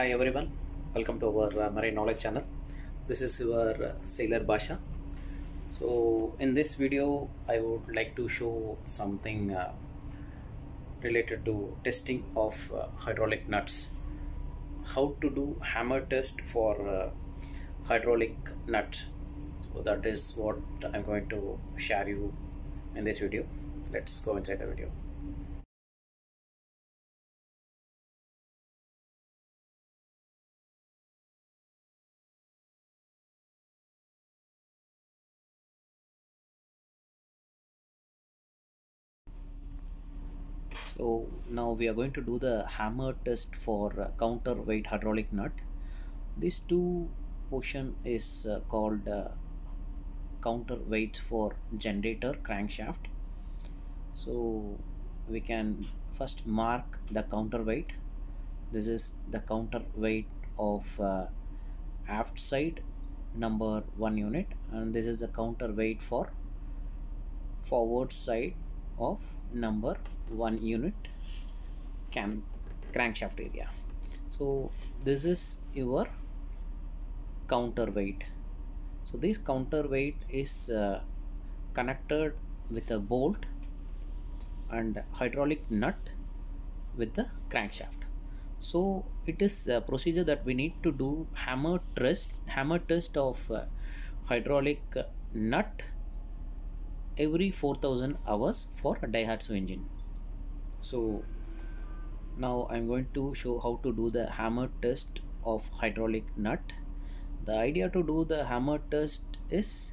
our uh, Marine Knowledge channel. This is your uh, Sailor Basha. So, in this video, I would like to show something uh, related to testing of uh, hydraulic nuts. How to do hammer test for uh, hydraulic nut. So, that is what I'm going to share you in this video. Let's go inside the video. So now we are going to do the hammer test for uh, counterweight hydraulic nut. This two portion is uh, called uh, counterweight for generator crankshaft. So we can first mark the counterweight. This is the counterweight of uh, aft side number one unit and this is the counterweight for forward side of number one unit cam crankshaft area. So this is your counterweight so this counterweight is uh, connected with a bolt and hydraulic nut with the crankshaft. So it is a procedure that we need to do hammer test hammer test of uh, hydraulic nut every 4000 hours for a Daihatsu engine. So now I'm going to show how to do the hammer test of hydraulic nut. The idea to do the hammer test is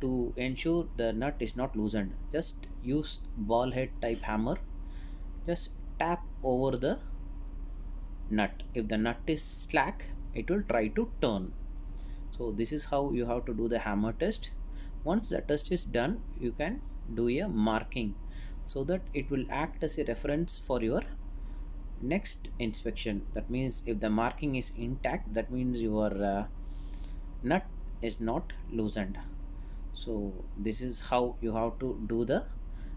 to ensure the nut is not loosened. Just use ball head type hammer. Just tap over the nut. If the nut is slack it will try to turn. So this is how you have to do the hammer test once the test is done you can do a marking so that it will act as a reference for your next inspection. That means if the marking is intact that means your uh, nut is not loosened. So this is how you have to do the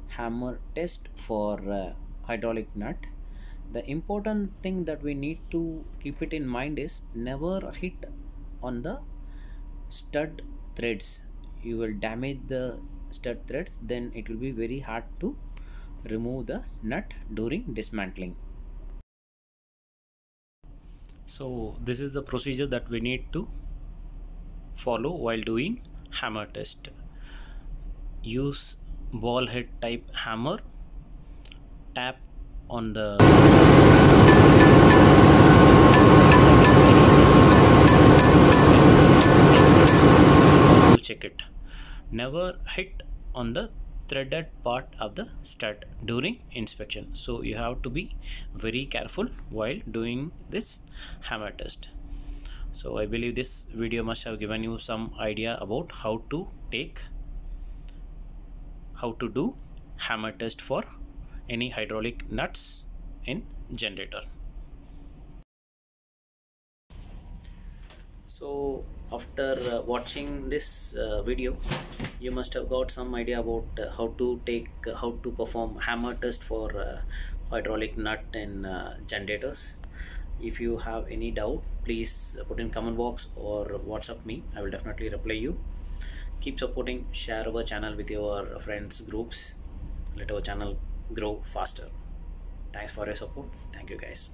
hammer test for uh, hydraulic nut. The important thing that we need to keep it in mind is never hit on the stud threads you will damage the stud threads then it will be very hard to remove the nut during dismantling. So this is the procedure that we need to follow while doing hammer test. Use ball head type hammer. Tap on the check it never hit on the threaded part of the stud during inspection. So you have to be very careful while doing this hammer test. So i believe this video must have given you some idea about how to take how to do hammer test for any hydraulic nuts in generator so after uh, watching this uh, video you must have got some idea about uh, how to take uh, how to perform hammer test for uh, hydraulic nut in uh, generators. If you have any doubt please put in comment box or whatsapp me. I will definitely reply you. Keep supporting. Share our channel with your friends groups. Let our channel grow faster. Thanks for your support. Thank you guys